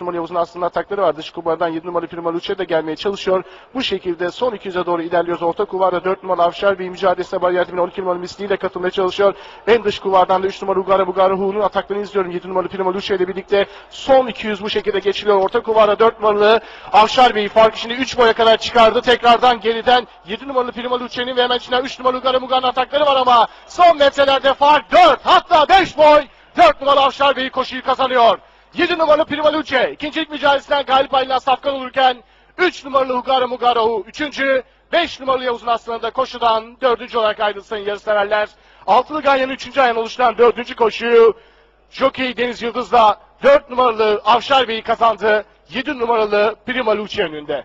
numaralı Yavuz'un aslında atakları var. Dış kubardan 7 numaralı Prima Luce de gelmeye çalışıyor. Bu şekilde son 200'e doğru ilerliyoruz. Orta kuvarda 4 numaralı Avşar bir mücadelesine bariyer timine 12 numaralı Misli ile katılmaya çalışıyor. En dış kuvardan da 3 numaralı Ugara Bugara Hu'nun ataklarını izliyorum. 7 numaralı Prima Luce ile birlikte son 200 bu şekilde geçiliyor. Orta kuvarda 4 numaralı Avşar Bey farkı şimdi 3 boya kadar çıkardı. Tekrardan geriden 7 numaralı Prima Luce'nin ve hemen içinden 3 numaralı Ugara Bugara'nın atakları var ama son metrelerde fark 4 hatta 5 boy. 4 numaralı Avşar Bey koşuyu kazanıyor. 7 numaralı Prima Luce ikincilik mücadelesinden galip ayrılan safkan olurken 3 numaralı Hugara Mugarahu 3. 5 numaralı Yavuz'un aslında koşudan 4. olarak ayrılsın yarışseverler. Altılı Ganyan'ın 3. ayağına oluşturan 4. koşuyu Jockey Deniz Yıldız'la 4 numaralı Avşar Bey'i kazandı. 7 numaralı Prima Luce önünde.